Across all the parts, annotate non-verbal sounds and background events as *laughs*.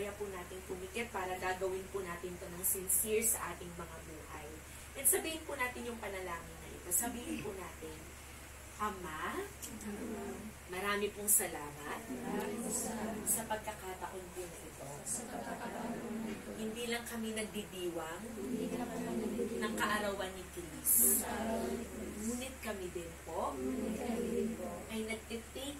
kaya po natin pumikit para gagawin po natin to ng sincere sa ating mga buhay. And sabihin po natin yung panalangin na ito. Sabihin po natin, Ama, marami pong salamat sa pagkakataon po na ito. Hindi lang kami nagdidiwang ng kaarawan ni Chris. Ngunit kami din po ay nag-take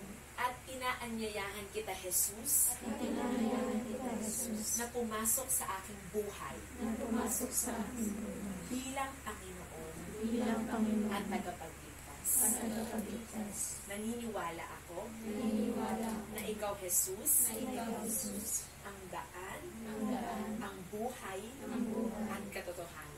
at inaanyayahan kita, Jesus, na pumasok sa aking buhay bilang Panginoon Bilang Panginoon at tagapagligtas. at tagapagligtas, Naniniwala ako naniniwala ako na ikaw, Jesus, na ikaw, Jesus, ang daan, ang daan, ang buhay, ang buhay, at at katotohanan.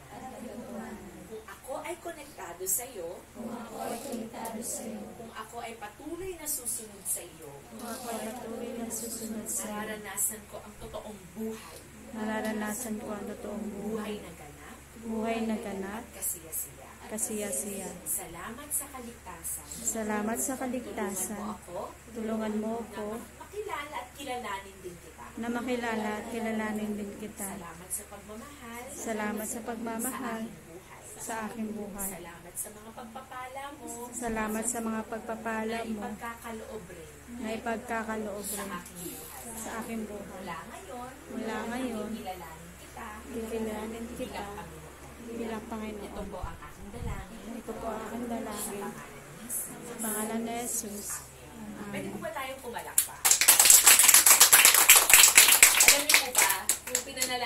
Ay konektado sa iyo, Kung ako ay konektado sa iyo, kung ako ay patuloy na susunod sa iyo, kung ako ay patuloy na susunod sa iyo, nararanasan ko ang totoong buhay, nararanasan ko ang totoong buhay na ganap, buhay na ganap, kasiyasiya. kasiyasiya. Salamat sa kaligtasan. Salamat sa Tulungan mo kaligtasan. ako Tulungan mo ako makilala at kilalanin din kita. na makilala at kilalanin din kita. Salamat sa pagmamahal. Salamat sa pagmamahal sa. Sa aking buhay. Salamat sa mga pagpapala mo. Salamat sa mga pagpapala na mo ipagkakaloob rin na ipagkakaloob sa rin aking buhay. sa aking buhay. Mula ngayon, Mula ngayon, kilalanin kita kikilalanin kita bilang Panginoon. Ito po ang aking dalangin Ito po ang aking dalangin. Sa pangalan ni Jesus. Pwede po ba tayong pumalakpak? Alam niyo po ba, kung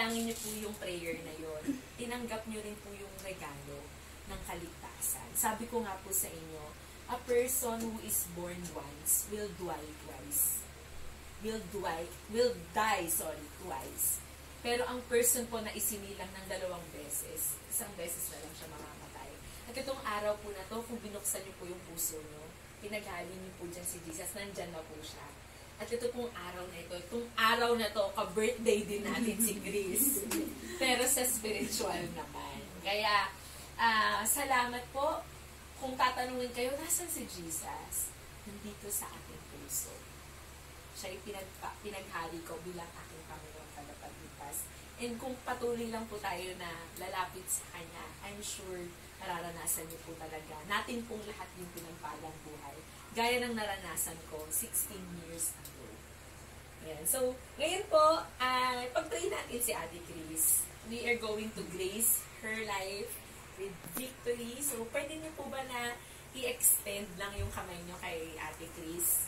pinanalangin niyo po yung prayer na yon, tinanggap niyo rin po yung regalo ng kaligtasan. Sabi ko nga po sa inyo, a person who is born once will die twice. Will die, will die, sorry, twice. Pero ang person po na isinilang ng dalawang beses, isang beses na lang siya mamamatay. At itong araw po na to, kung binuksan niyo po yung puso niyo, pinaghali niyo po dyan si Jesus, nandyan na po siya. At ito pong araw na ito, itong araw na to, ka-birthday din natin si Chris. Pero sa spiritual naman. Kaya, ah, salamat po. Kung tatanungin kayo, nasan si Jesus? Nandito sa ating puso. Siya ay pinagpa, pinaghali ko bilang aking Panginoon tagapagligtas. And kung patuloy lang po tayo na lalapit sa Kanya, I'm sure nararanasan niyo po talaga. Natin pong lahat yung pinagpalang buhay. Gaya ng naranasan ko 16 years ago. Ayan. So, ngayon po, uh, pag-pray natin si Ate Chris. We are going to grace her life with victory. So, pwede niyo po ba na i-extend lang yung kamay niyo kay Ate Chris?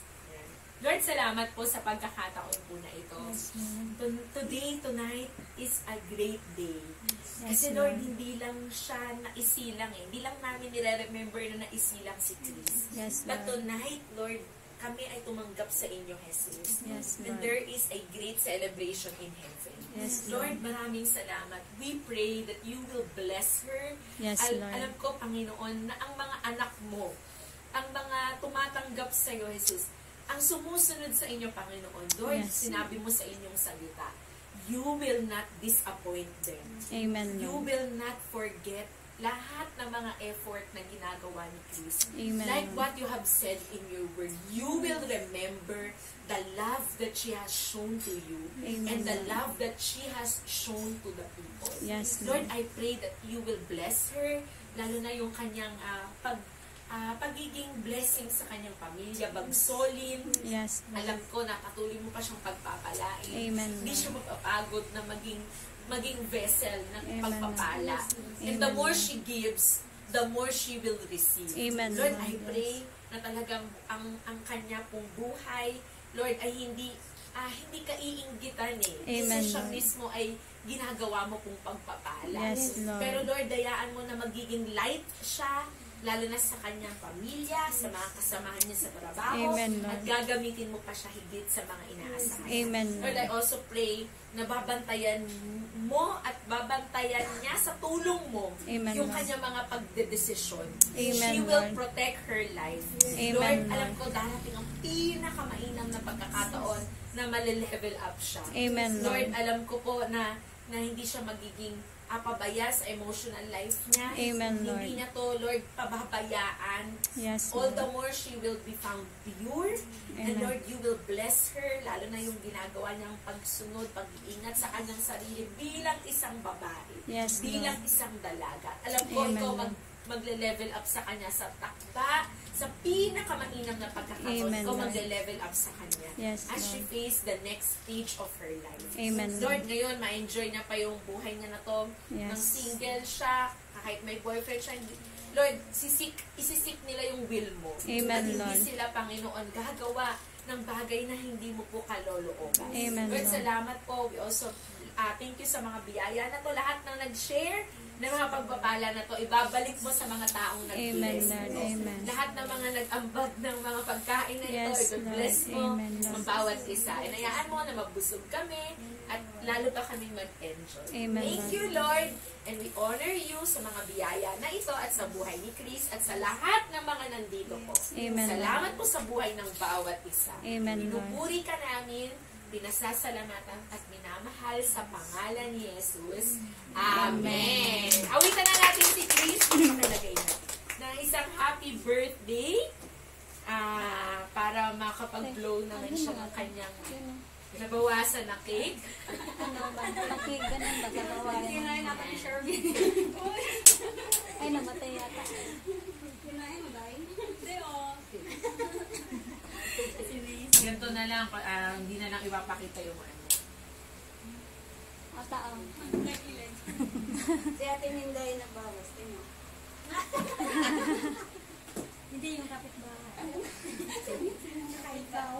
Lord, salamat po sa pagkakataon po na ito. Yes, Today, tonight is a great day. Yes, Kasi Lord, hindi lang siya naisilang eh. Hindi lang namin nire-remember na naisilang si Chris. Yes, But tonight, Lord, kami ay tumanggap sa inyo, Jesus. Yes, And there is a great celebration in heaven. Yes, Lord, Lord. maraming salamat. We pray that you will bless her. Yes, Al- Lord. alam ko, Panginoon, na ang mga anak mo, ang mga tumatanggap sa iyo, Jesus, ang sumusunod sa inyo, Panginoon, Lord, Yes. sinabi mo sa inyong salita, you will not disappoint them. Amen, You will not forget lahat ng mga effort na ginagawa ni Chris. Amen. Like what you have said in your word, you will remember the love that she has shown to you Amen, and the love that she has shown to the people. Yes, Lord. I pray that you will bless her, lalo na yung kanyang ah, pag ah, pagiging blessing sa kanyang pamilya, bagsolin. Yes, Lord. Alam ko na patuloy mo pa siyang pagpapalain. Amen, Hindi siya mapapagod na maging maging vessel ng Amen, pagpapala. Lord. And the Amen, more she gives, the more she will receive. Amen, Lord, Lord. I pray na talagang ang ang kanya pong buhay, Lord, ay hindi ah, hindi ka iinggitan eh. Amen, Kasi siya Lord. mismo ay ginagawa mo pong pagpapala. Yes, Lord. Pero Lord, dayaan mo na magiging light siya lalo na sa kanyang pamilya, sa mga kasamahan niya sa trabaho, Amen, Lord. at gagamitin mo pa siya higit sa mga inaasahan. Amen, Lord, I also pray na babantayan mo at babantayan niya sa tulong mo Amen, yung kanyang mga pagdedesisyon. Amen, She will Lord. protect her life. Amen, Lord, Lord. alam ko darating ang pinakamainam na pagkakataon na mali-level up siya. Amen, Lord, Lord. alam ko po na na hindi siya magiging apabaya sa emotional life niya. Amen, Lord. Hindi niya to, Lord, pababayaan. Yes, All the more she will be found pure. And Amen. Lord, you will bless her, lalo na yung ginagawa niyang pagsunod, pag-iingat sa kanyang sarili bilang isang babae. Yes, bilang Lord. isang dalaga. Alam ko, Amen, ikaw mag, magle-level up sa kanya sa takba, sa pinakamainam na pagkakataon. Amen, ikaw magle-level up sa kanya. Yes, as she Lord. face the next stage of her life. Amen, Lord, Lord. ngayon, ma-enjoy niya pa yung buhay niya na to. Yes. Nang single siya, kahit may boyfriend siya, Lord, sisik, isisik nila yung will mo. Amen, At hindi Lord. sila, Panginoon, gagawa ng bagay na hindi mo po kalolooban. Amen, Lord, Lord. salamat po. We also ah, thank you sa mga biyaya na to. Lahat ng nag-share ng mga pagpapala na to, ibabalik mo sa mga taong nag-bless. Lord. mo. Amen. Lahat ng mga nag-ambag ng mga pagkain na ito, Yes, i-bless Lord. mo Amen, Lord. ang bawat isa. Inayaan mo na mabusog kami at lalo pa kaming mag-enjoy. Amen, Thank Lord. you, Lord. And we honor you sa mga biyaya na ito at sa buhay ni Chris at sa lahat ng mga nandito po. Amen, Salamat po sa buhay ng bawat isa. Amen, Lord. Pinupuri ka namin, pinasasalamatan at minamahal sa pangalan ni Jesus. Amen. Awitan na natin si Chris. Nakalagay na. Na isang happy birthday ah para makapag-blow naman siya ng kanyang nabawasan na cake. *laughs* Ano ba? Nakig, ganun ba? Katawagan. Kinain natin ni Shervin. Ay, namatay yata. Kinain mo, Day? Hindi, oh. *laughs* Ganito na lang, ah, hindi na lang ipapakita yung ano. Ata, ang. Si *laughs* Ate Minday nagbawas. Tingnan. *laughs* Hindi yung kapitbahay. *laughs* Ikaw.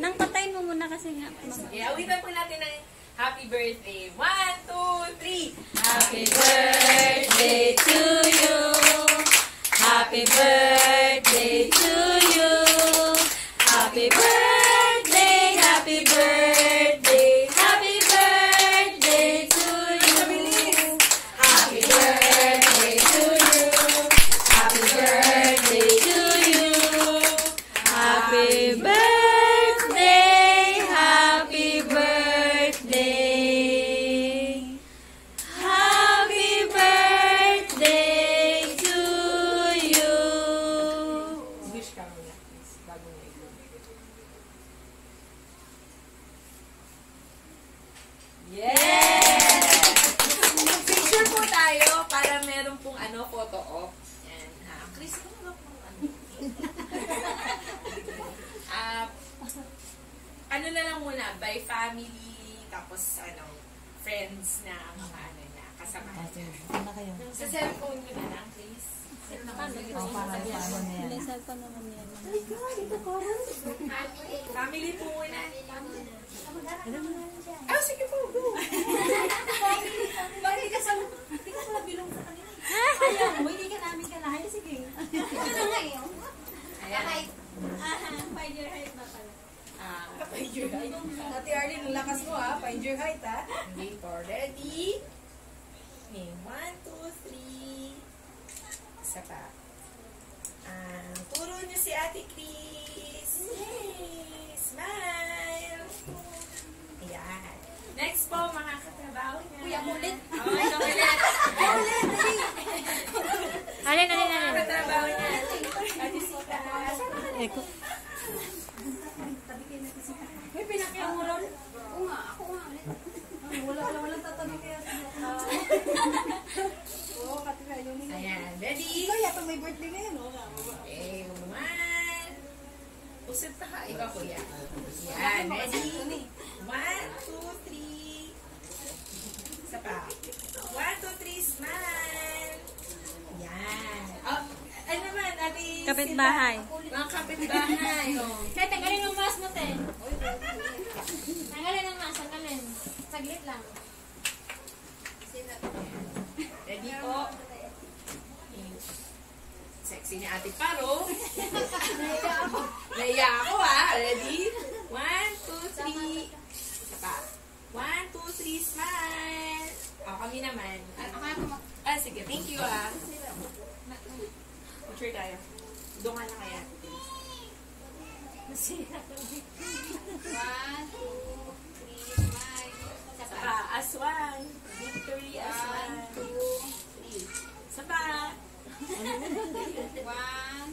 Nang patayin mo muna kasi nga. Sige, awitan po natin ng happy birthday. One, two, three. Happy birthday to you. Happy birthday tapos ano, friends na mga ano na, kasama niya. Sa cellphone ko na lang, please. Family po muna. Ah, sige po, go. Bakit ka sa... Hindi ka pala bilong sa kanila. Ayaw mo, hindi ka namin kalahin. Sige. Ito na nga yun. Ayan. Your height na pala. Ah, Ate Arlene, lakas mo ha. Your height ha. okay po. Ready? Okay, one, two, three. Isa pa. Ah, turo niyo si Ate Chris. Yay! Smile! Ayan. Next po, mga katrabaho niya. Kuya, ulit. Oh, ikaw *laughs* ulit. Alin, alin, Mga alin. katrabaho niya. Ate Sita. Eko. May pinakyaw mo ron? Oo nga, ako nga. Wala, wala, walang tatanong kaya sa Oo, katira yun. Ayan. Ready? Ikaw yata may birthday ngayon. oh. Okay, one. Usap na ka. Ikaw, kuya. Yan. Ready? One, two, three. Isa pa. One, two, three. Smile. Yan. Oh, ano naman, ate? Kapitbahay. Sita? Mga kapitbahay. Oh. Kaya tanggalin ang mask mo, te. Tanggalin ang mask, tanggalin. Saglit lang. Ready po? Si ni Ate Paro. Naiya ako ha. Ready? One, two, three. Isa pa. One, two, three, smile. O, kami naman. Ah, sige. Thank you ah. Mature tayo. Doon ka na kaya. One, two, three, smile. Pa. pa. Aswang. Victory One, Aswang. two, three. Isa pa. One,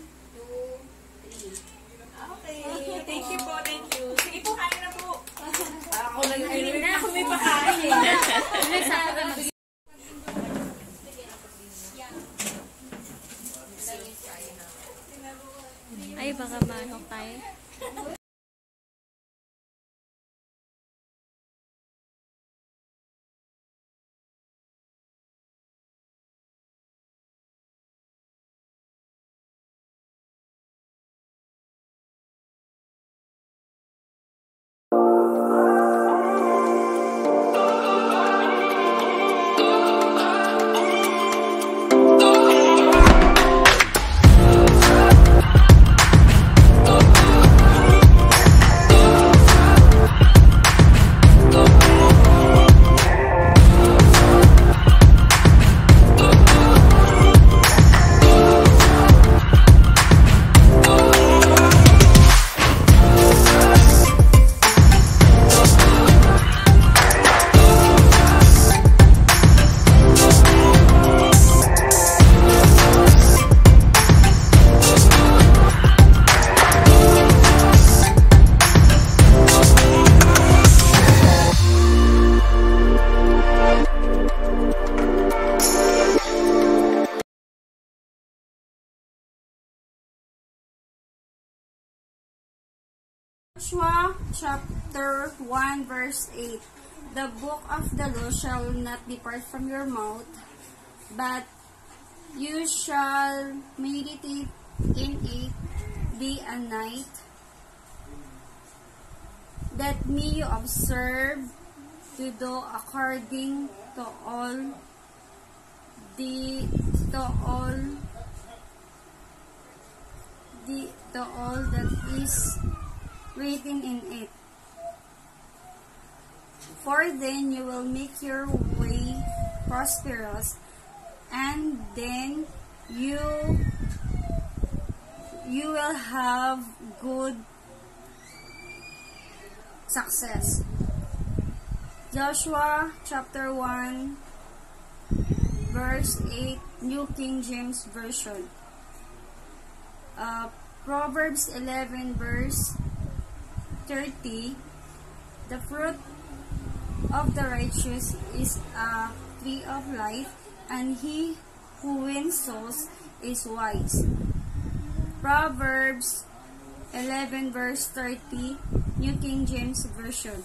Joshua chapter 1 verse 8 The book of the law shall not depart from your mouth, but you shall meditate in it day and night, that me you observe to do according to all the to all the to all that is written in it. For then you will make your way prosperous, and then you you will have good success. Joshua chapter 1 verse 8 New King James Version. Uh, Proverbs 11 verse 30 The fruit of the righteous is a tree of life, and he who wins souls is wise. Proverbs 11 verse 30 New King James Version